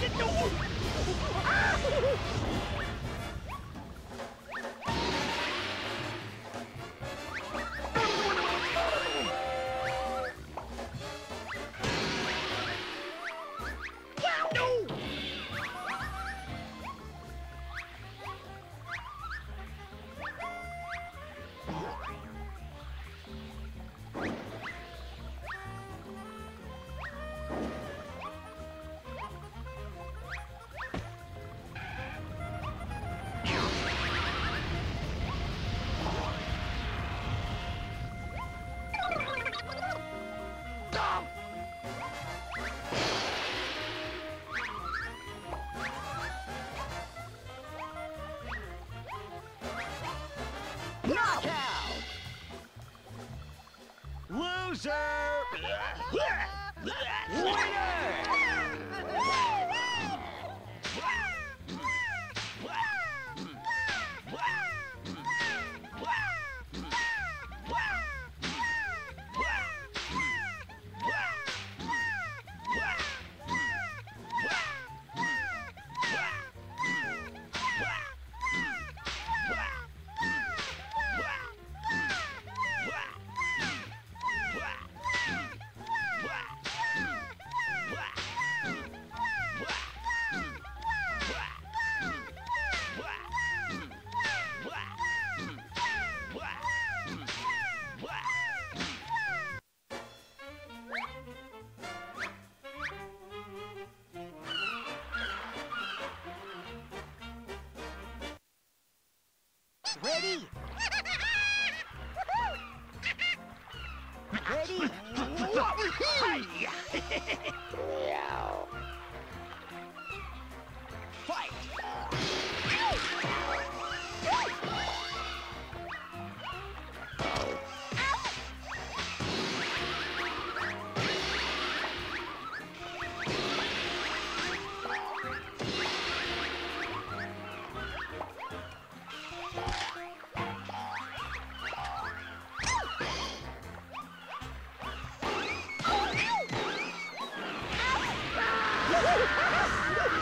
Knockout!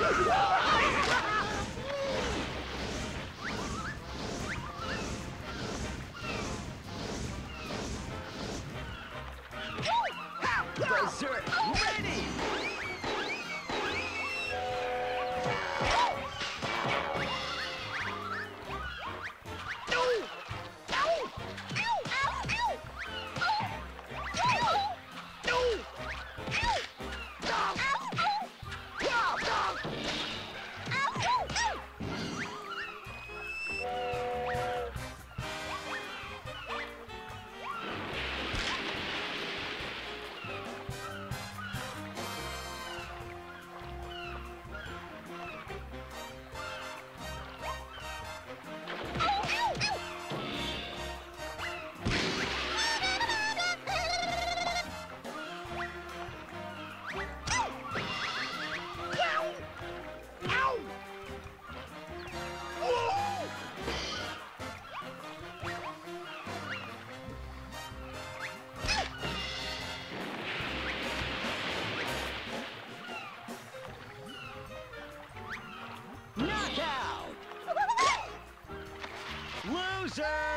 Ah! Cruiser!